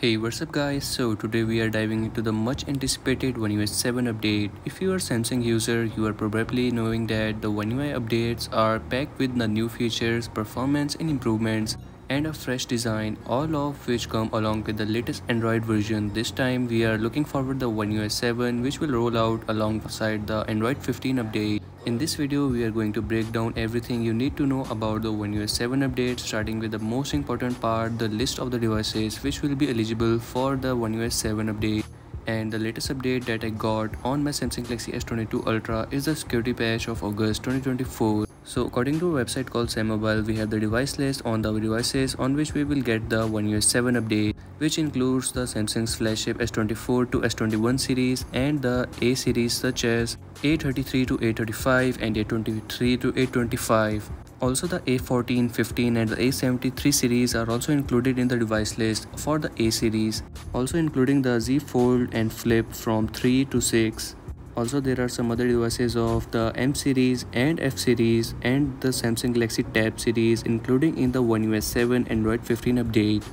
Hey what's up guys so today we are diving into the much anticipated One UI 7 update. If you are Samsung user you are probably knowing that the One UI updates are packed with the new features, performance and improvements and a fresh design all of which come along with the latest Android version. This time we are looking forward the One UI 7 which will roll out alongside the Android 15 update. In this video, we are going to break down everything you need to know about the One UI 7 update starting with the most important part, the list of the devices which will be eligible for the One UI 7 update. And the latest update that I got on my Samsung Galaxy S22 Ultra is the security patch of August 2024. So according to a website called SamMobile, we have the device list on the devices on which we will get the One UI 7 update, which includes the Samsung's flagship S24 to S21 series and the A series such as A33 to A35 and A23 to A25. Also the A14, 15 and the A73 series are also included in the device list for the A series, also including the Z Fold and Flip from 3 to 6. Also there are some other devices of the M series and F series and the Samsung Galaxy Tab series including in the One UI 7 Android 15 update.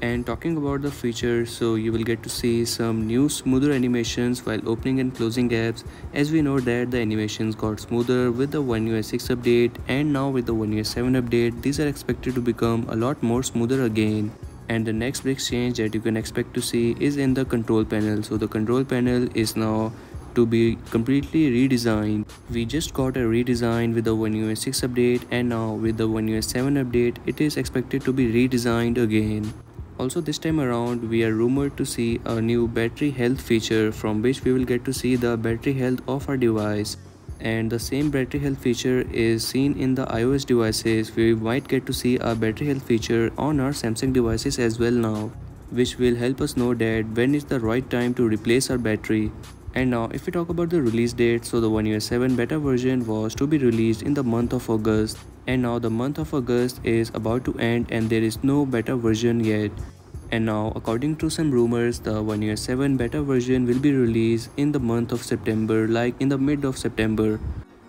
And talking about the features, so you will get to see some new smoother animations while opening and closing apps. As we know that the animations got smoother with the One UI 6 update and now with the One UI 7 update, these are expected to become a lot more smoother again. And the next big change that you can expect to see is in the control panel. So the control panel is now to be completely redesigned. We just got a redesign with the One UI 6 update and now with the One UI 7 update it is expected to be redesigned again. Also this time around we are rumored to see a new battery health feature from which we will get to see the battery health of our device and the same battery health feature is seen in the iOS devices we might get to see a battery health feature on our Samsung devices as well now which will help us know that when is the right time to replace our battery and now if we talk about the release date, so the One UI 7 beta version was to be released in the month of August and now the month of August is about to end and there is no beta version yet. And now according to some rumors, the One UI 7 beta version will be released in the month of September like in the mid of September.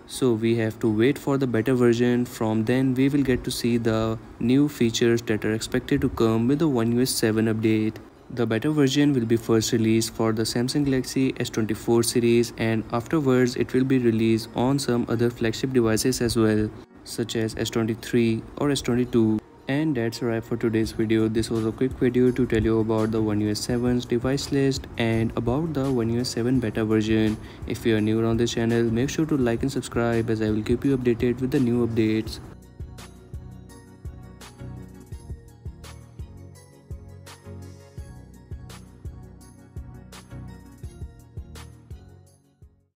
So we have to wait for the beta version from then we will get to see the new features that are expected to come with the One UI 7 update. The beta version will be first released for the Samsung Galaxy S24 series and afterwards it will be released on some other flagship devices as well such as S23 or S22. And that's a wrap for today's video. This was a quick video to tell you about the One UI 7's device list and about the One UI 7 beta version. If you are new around this channel, make sure to like and subscribe as I will keep you updated with the new updates.